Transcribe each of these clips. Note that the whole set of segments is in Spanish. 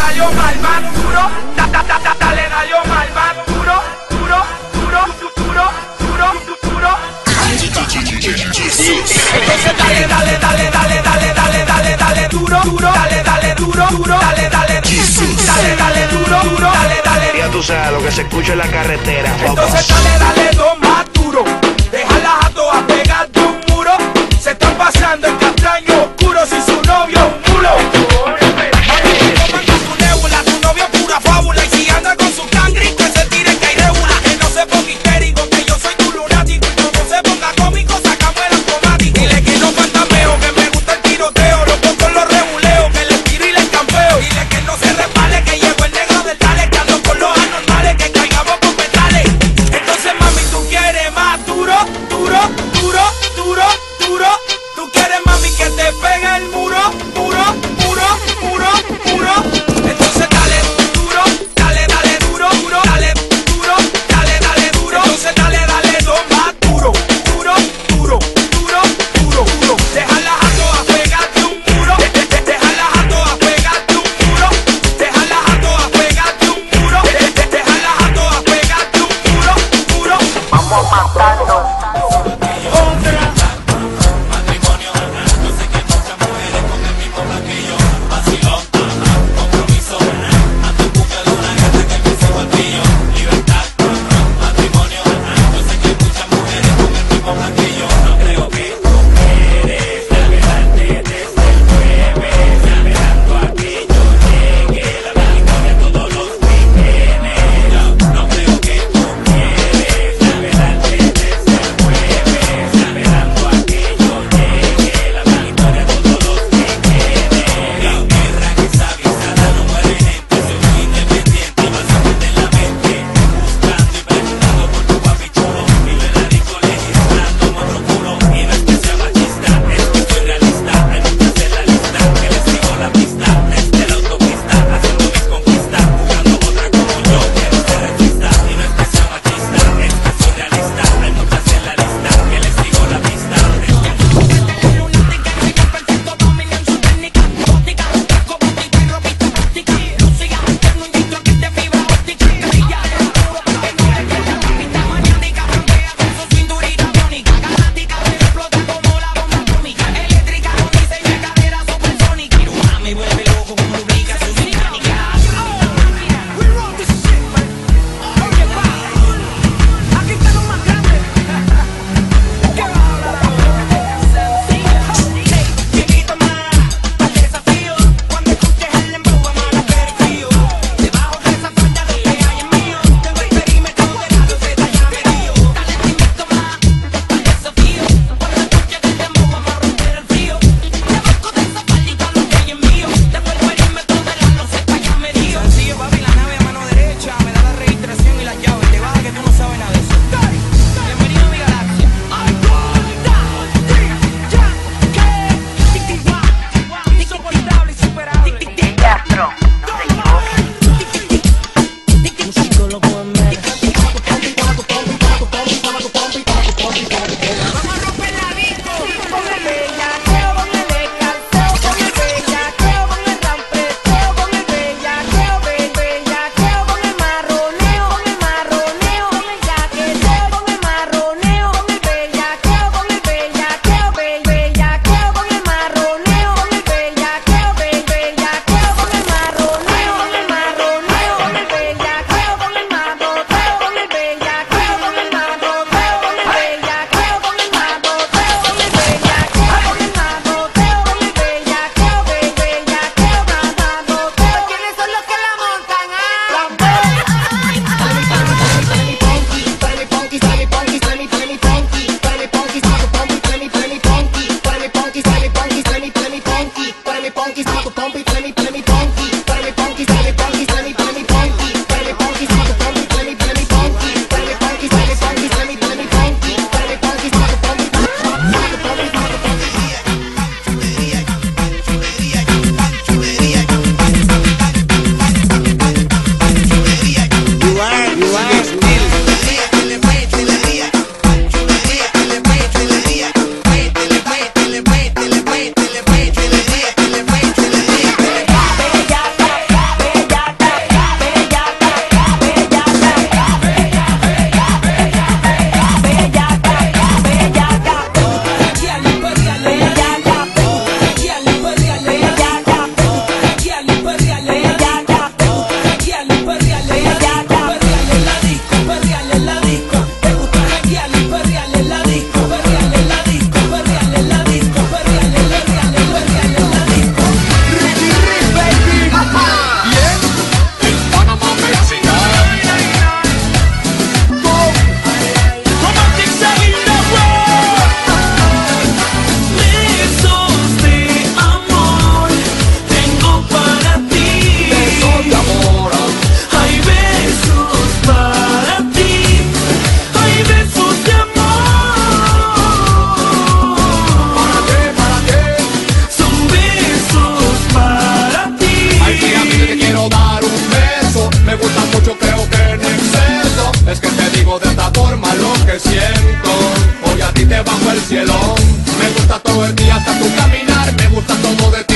gallo mal más duro, da, da, da, da, dale gallo mal más duro, duro, duro, duro, duro, duro. Entonces dale, dale, dale, dale, dale, dale, dale, dale, duro, duro, dale, dale, duro, duro, dale, dale, dale, dale, duro, duro, dale, dale. Ya tú sabes lo que se escucha en la carretera. Entonces dale, dale. funky, stop the bumpy, play me, play me funky. Play me funky, play me funky, play me, play me funky. Play me funky, stop the bumpy, play me, play me funky. Play me funky, play me funky, play me, play me funky. Play me funky, stop the bumpy, stop the bumpy, stop the. You are, you are. gusta todo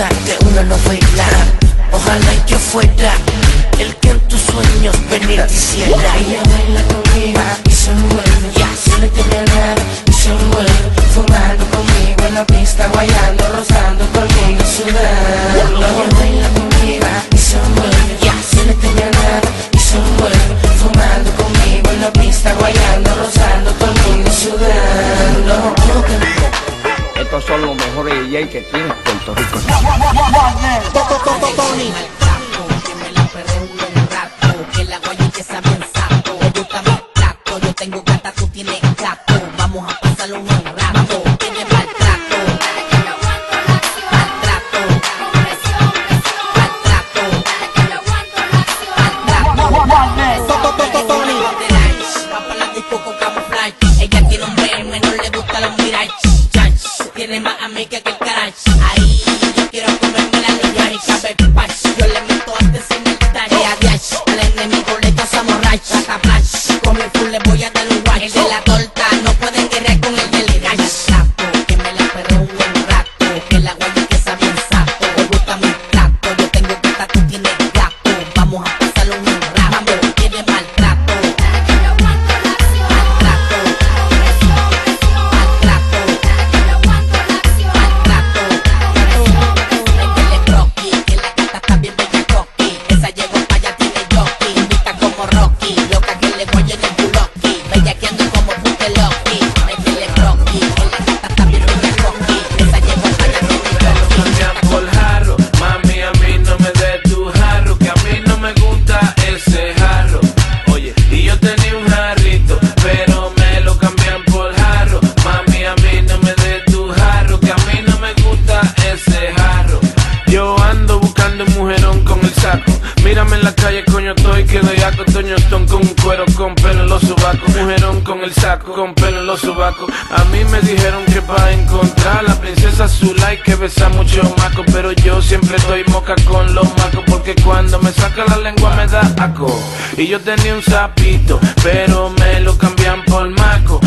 cuenta de una novela Ojalá yo fuera el que en tus sueños venir quisiera Ella baila conmigo y se envuelve. Yes. No le tiene nada y se envuelve Fumando conmigo en la pista, guayando, rozando conmigo, sudando Ella baila conmigo y se envuelve. Yes. No le tiene nada y se envuelve Fumando conmigo en la pista, guayando, rozando conmigo, sudando Estos son los mejores DJs que tienes estoy que doy a Toño Stone con un cuero con pelo en los sobacos Mujerón con el saco con pelo en los sobacos. A mí me dijeron que va a encontrar la princesa Zulay que besa mucho maco Pero yo siempre estoy moca con los macos Porque cuando me saca la lengua me da aco Y yo tenía un sapito pero me lo cambian por maco.